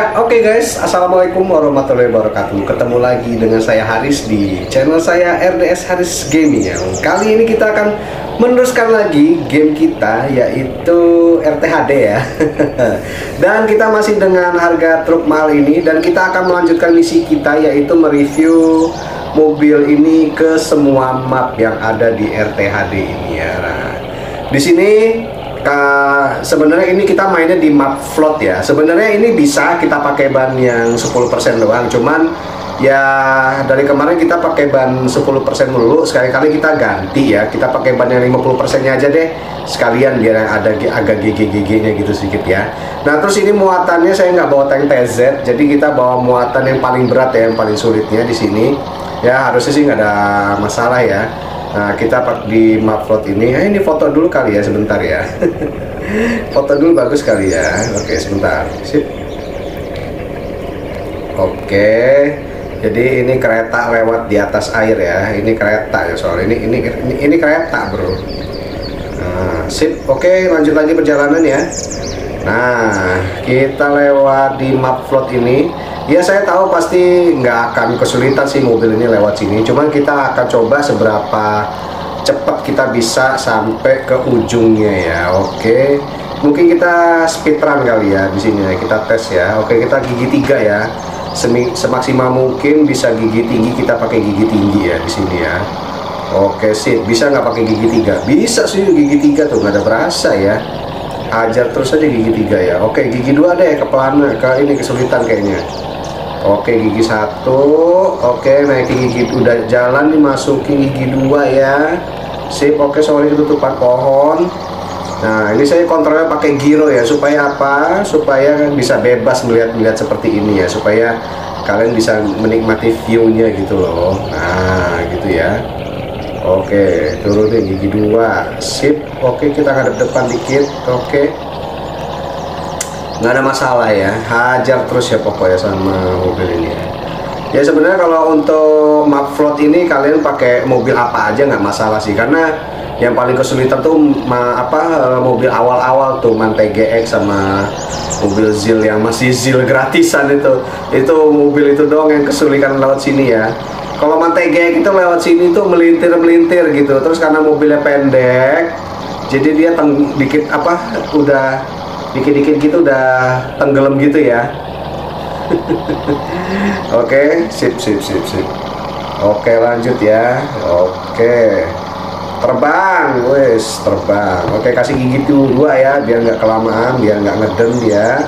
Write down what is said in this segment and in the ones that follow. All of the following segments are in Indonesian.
Ya, oke okay guys. Assalamualaikum warahmatullahi wabarakatuh. Ketemu lagi dengan saya Haris di channel saya RDS Haris Gaming ya. Kali ini kita akan meneruskan lagi game kita yaitu RTHD ya. dan kita masih dengan harga truk mahal ini dan kita akan melanjutkan misi kita yaitu mereview mobil ini ke semua map yang ada di RTHD ini ya. Nah, di sini sebenarnya ini kita mainnya di map float ya. Sebenarnya ini bisa kita pakai ban yang 10% doang. Cuman ya dari kemarin kita pakai ban 10% dulu. Sekali-kali kita ganti ya. Kita pakai ban yang 50% nya aja deh. Sekalian biar ada agak GG-GG nya gitu sedikit ya. Nah terus ini muatannya saya nggak bawa tank TZ jadi kita bawa muatan yang paling berat ya yang paling sulitnya di sini. Ya harusnya sih nggak ada masalah ya Nah, kita di map float ini, eh, ini foto dulu kali ya sebentar ya. foto dulu bagus kali ya. Oke, sebentar. Sip. Oke. Jadi ini kereta lewat di atas air ya. Ini kereta ya soal ini ini ini, ini kereta, Bro. Nah, sip. Oke, lanjut lagi perjalanan ya. Nah, kita lewat di map float ini. Ya saya tahu pasti nggak akan kesulitan sih mobil ini lewat sini. Cuman kita akan coba seberapa cepat kita bisa sampai ke ujungnya ya. Oke. Mungkin kita speed run kali ya di sini ya. Kita tes ya. Oke kita gigi tiga ya. Semi, semaksimal mungkin bisa gigi tinggi kita pakai gigi tinggi ya di sini ya. Oke sih bisa nggak pakai gigi tiga? Bisa sih gigi tiga tuh. Nggak ada berasa ya ajar terus aja gigi tiga ya. Oke gigi dua deh ke pelana ke ini kesulitan kayaknya. Oke gigi satu. Oke naikin gigi udah jalan dimasukin gigi dua ya. Sip oke soalnya ketutupan pohon. Nah ini saya kontrolnya pakai giro ya Supaya apa? Supaya bisa bebas melihat-melihat seperti ini ya Supaya kalian bisa menikmati view-nya gitu loh. Nah gitu ya. Oke turunin gigi dua. Sip oke kita ngadep depan dikit. Oke. Nggak ada masalah ya. Hajar terus ya pokoknya sama mobil ini ya. Ya sebenarnya kalau untuk map float ini kalian pakai mobil apa aja nggak masalah sih. Karena yang paling kesulitan tuh ma, apa mobil awal-awal tuh Mante GX sama mobil Zil yang masih Zil gratisan itu. Itu mobil itu dong yang kesulitan lewat sini ya. Kalau Mante GX itu lewat sini tuh melintir-melintir gitu. Terus karena mobilnya pendek jadi dia teng dikit apa udah dikit-dikit gitu udah tenggelam gitu ya. Oke okay, sip sip sip sip. Oke okay, lanjut ya. Oke. Okay. terbang wes terbang. Oke kasih gigi tuh dua ya biar nggak kelamaan biar nggak ngeden dia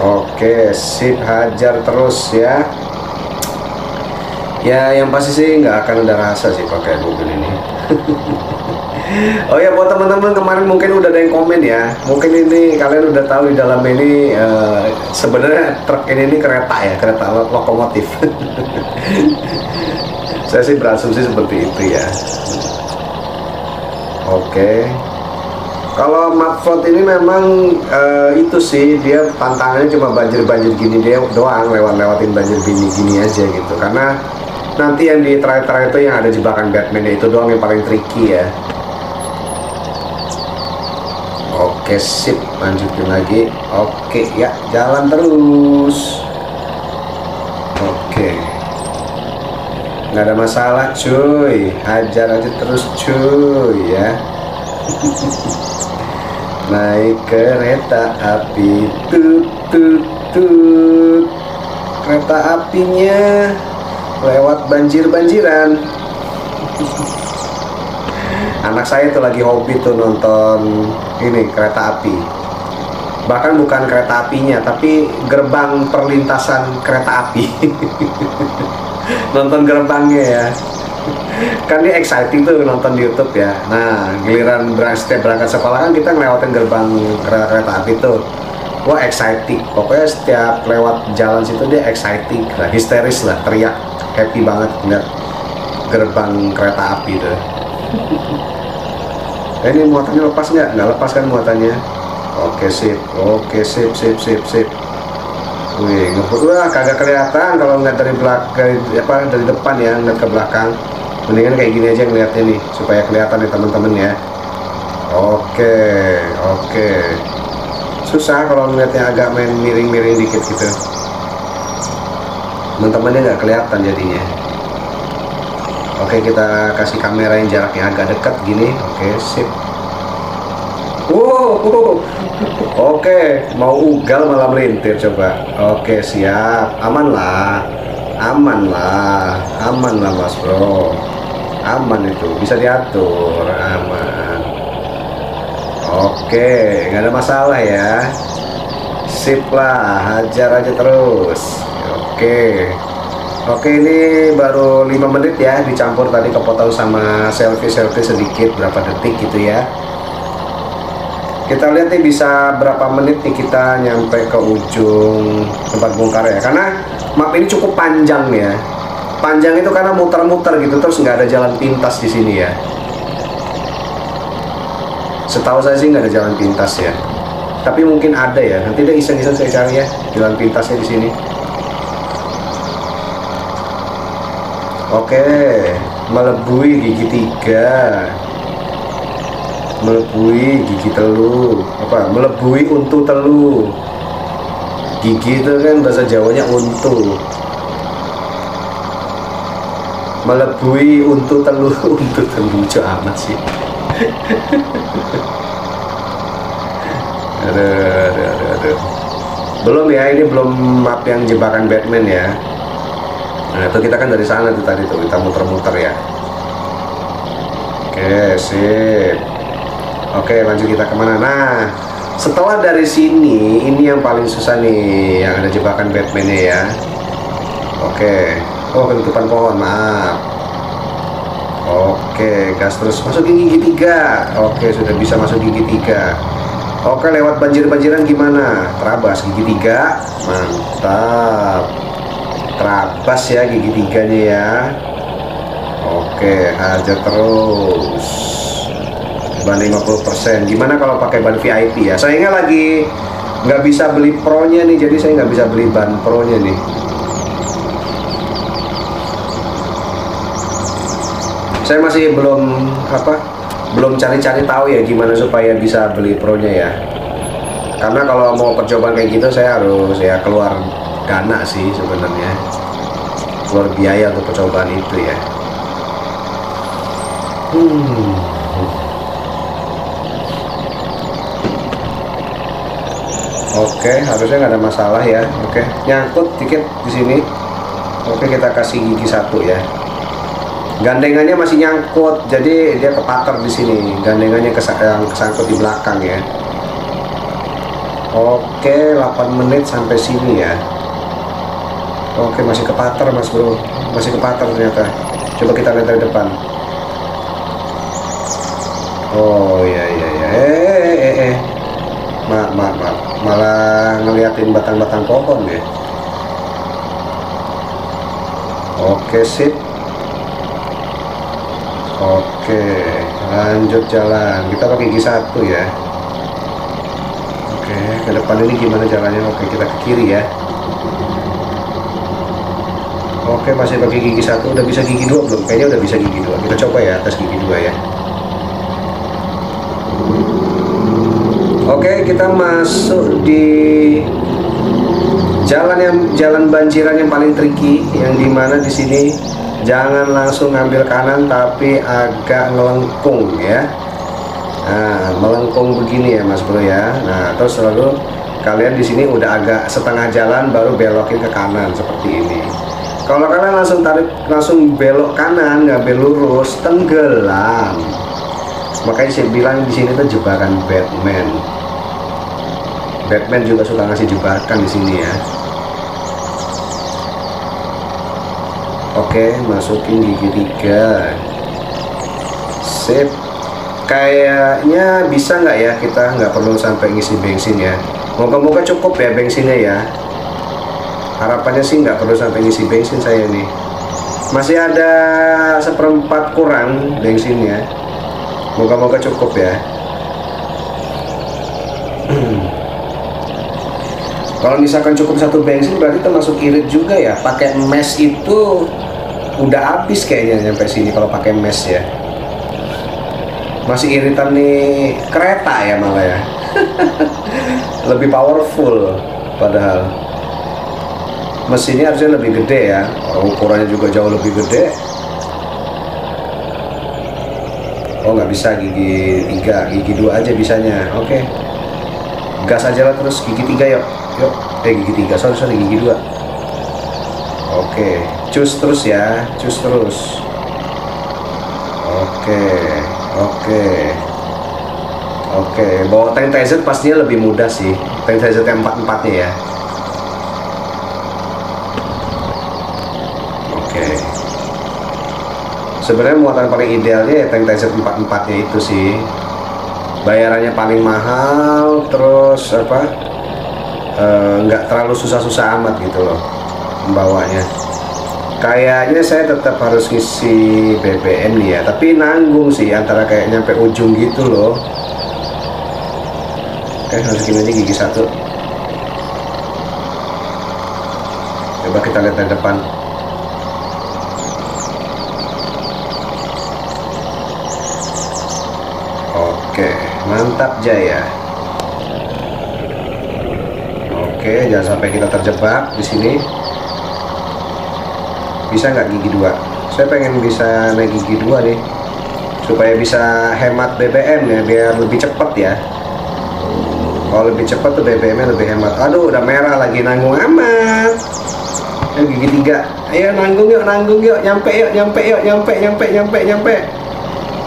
oke sip hajar terus ya. Ya yang pasti sih nggak akan ada rasa sih pakai mobil ini oh ya buat teman-teman kemarin mungkin udah ada yang komen ya. Mungkin ini kalian udah tahu di dalam ini uh, sebenarnya truk ini ini kereta ya kereta lokomotif. Saya sih berasumsi seperti itu ya. Oke. Okay. kalau Matford ini memang uh, itu sih dia tantangannya cuma banjir-banjir gini dia doang lewat-lewatin banjir gini-gini aja gitu. Karena nanti yang di terakhir-terakhir itu yang ada jebakan Batman itu doang yang paling tricky ya Oke sip. Lanjutin lagi. Oke ya. Jalan terus. Oke. Nggak ada masalah cuy. Hajar aja terus cuy ya. Naik kereta api. Tut tut tut. Kereta apinya lewat banjir-banjiran anak saya tuh lagi hobi tuh nonton ini kereta api. Bahkan bukan kereta apinya tapi gerbang perlintasan kereta api. Nonton gerbangnya ya. Kan dia exciting tuh nonton di YouTube ya. Nah giliran berangkat berangkat sekolah kan kita ngelewatin gerbang kereta, kereta api tuh. Wah exciting. Pokoknya setiap lewat jalan situ dia exciting. Lah histeris lah teriak. Happy banget ngeliat gerbang kereta api tuh eh, ini muatannya lepas nggak? Nggak lepas kan muatannya? Oke sip. Oke sip sip sip sip. Wih ngebut. Wah kagak kelihatan kalau nggak dari belakang apa dari depan ya nggak ke belakang. Mendingan kayak gini aja ngeliatnya nih supaya kelihatan nih teman-teman ya oke oke. Susah kalau ngeliatnya agak main miring-miring dikit gitu. Teman-temannya nggak kelihatan jadinya oke kita kasih kamera yang jaraknya agak dekat gini oke sip Wow, oke, mau ugal malah melintir coba. Oke, siap, aman lah, aman lah, aman lah mas bro, aman itu, bisa diatur, aman. Oke, nggak ada masalah ya. Sip lah, hajar aja terus. Oke. Oke ini baru 5 menit ya dicampur tadi kepotong sama selfie-selfie sedikit berapa detik gitu ya. Kita lihat nih bisa berapa menit nih kita nyampe ke ujung tempat bongkar ya. Karena map ini cukup panjang ya. Panjang itu karena muter-muter gitu terus nggak ada jalan pintas di sini ya. Setahu saya sih nggak ada jalan pintas ya. Tapi mungkin ada ya. Nanti deh iseng-iseng saya cari ya jalan pintasnya di sini oke melebui gigi tiga. Melebui gigi telu. Apa? Melebui untu telu. Gigi itu kan bahasa Jawanya untu. Melebui untu telu. Untu telu lucu amat sih. Aduh, aduh, aduh, aduh. belum ya ini belum map yang jebakan Batman ya nah itu kita kan dari sana tuh tadi tuh kita muter-muter ya. Oke sip. Oke lanjut kita ke mana? Nah setelah dari sini Ini yang paling susah nih Yang ada jebakan Batman ya. Oke. Oh penutupan pohon maaf. Oke gas terus. Masuk gigi tiga. Oke sudah bisa masuk gigi tiga. Oke lewat banjir-banjiran gimana? Terabas gigi tiga. Mantap Terabas ya gigi tiganya ya. Oke aja terus. Ban 50% gimana kalau pakai ban VIP ya? Sayangnya lagi nggak bisa beli pro nya nih jadi saya nggak bisa beli ban pro nya nih. Saya masih belum apa belum cari-cari tahu ya gimana supaya bisa beli pro nya ya. Karena kalau mau percobaan kayak gitu saya harus ya keluar dana sih sebenarnya. Keluar biaya untuk percobaan itu ya. Hmm. Oke harusnya nggak ada masalah ya. Oke nyangkut dikit di sini. Oke kita kasih gigi satu ya. Gandengannya masih nyangkut jadi dia kepater di sini. Gandengannya kesangkut di belakang ya. Oke 8 menit sampai sini ya oke masih kepater mas bro. Masih kepater ternyata. Coba kita lihat dari depan. Oh iya iya iya. Eh eh eh, eh. maaf maaf maaf malah ngeliatin batang-batang pohon ya? Oke sip. Oke lanjut jalan. Kita pakai gigi satu ya. Oke ke depan ini gimana jalannya oke kita ke kiri ya oke masih pakai gigi satu udah bisa gigi dua belum kayaknya udah bisa gigi dua kita coba ya atas gigi dua ya Oke, kita masuk di jalan yang jalan banjiran yang paling tricky yang di mana di sini jangan langsung ngambil kanan tapi agak melengkung ya. Nah, melengkung begini ya Mas Bro ya. Nah, terus selalu kalian di sini udah agak setengah jalan baru belokin ke kanan seperti ini. Kalau kalian langsung tarik langsung belok kanan nggak lurus tenggelam. Makanya saya bilang di sini tuh jebakan Batman. Batman juga suka ngasih jebakan di sini ya. Oke masukin gigi tiga. Sip. Kayaknya bisa nggak ya kita nggak perlu sampai ngisi bensin ya? Moga-moga cukup ya bensinnya ya Harapannya sih nggak perlu sampai ngisi bensin saya nih Masih ada seperempat kurang bensinnya. Moga-moga cukup ya. Kalau misalkan cukup satu bensin berarti termasuk irit juga ya? Pakai mesh itu udah habis kayaknya sampai sini kalau pakai mesh ya. Masih iritan nih kereta ya malah ya. Lebih powerful padahal mesinnya harusnya lebih gede ya. Ukurannya juga jauh lebih gede. Oh nggak bisa gigi tiga gigi dua aja bisanya. Oke. Okay. gas aja lah terus gigi tiga yuk. Yuk. Eh gigi tiga. Sorry sorry gigi dua. Oke. Okay. cus terus ya. Cus terus. Oke. Okay. oke. Okay. oke okay. bawa tank pastinya lebih mudah sih. Tank yang empat empatnya ya sebenarnya muatan paling idealnya ya tank TZ 44 nya itu sih. Bayarannya paling mahal terus apa eh, nggak terlalu susah-susah amat gitu loh membawanya. Kayaknya saya tetap harus ngisi BBM nih ya tapi nanggung sih antara kayak nyampe ujung gitu loh. Oke masukin aja gigi satu. Coba kita lihat dari depan Oke, mantap Jaya. Oke, jangan sampai kita terjebak di sini. Bisa nggak gigi dua? Saya pengen bisa naik gigi dua nih, supaya bisa hemat BBM ya, biar lebih cepat ya. Kalau lebih cepat tuh BBM-nya lebih hemat. Aduh, udah merah lagi nanggung amat. Ayo gigi tiga. Ayo nanggung yuk, nanggung yuk, nyampe yuk, nyampe yuk, nyampe, nyampe, nyampe, nyampe.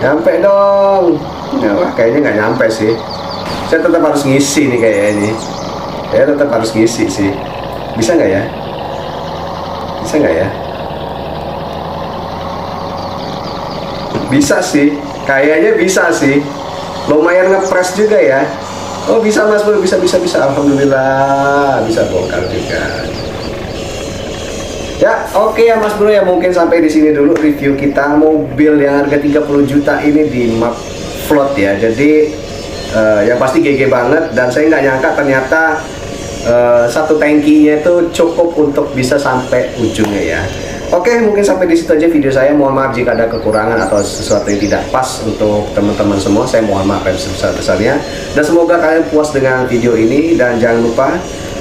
Nyampe dong ya, wah kayaknya nggak nyampe sih. Saya tetap harus ngisi nih kayak ini. Saya tetap harus ngisi sih. Bisa nggak ya? Bisa nggak ya? Bisa sih. Kayaknya bisa sih. Lumayan ngepres juga ya. Oh bisa mas bro bisa bisa bisa. Alhamdulillah. Bisa bongkar juga. Ya, oke okay ya Mas Bro ya mungkin sampai di sini dulu review kita mobil yang harga 30 juta ini di map float ya jadi uh, yang pasti GG banget dan saya nggak nyangka ternyata uh, satu tangkinya itu cukup untuk bisa sampai ujungnya ya Oke, mungkin sampai di situ aja video saya. Mohon maaf jika ada kekurangan atau sesuatu yang tidak pas untuk teman-teman semua. Saya mohon maaf yang sebesar-besarnya. Dan semoga kalian puas dengan video ini dan jangan lupa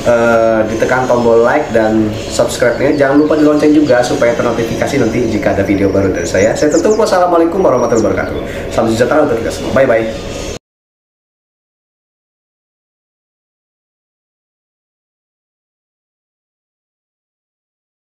uh, ditekan tombol like dan subscribe-nya. Jangan lupa di lonceng juga supaya ternotifikasi nanti jika ada video baru dari saya. Saya tutup. Wassalamualaikum warahmatullahi wabarakatuh. Salam sejahtera untuk kita semua. Bye-bye.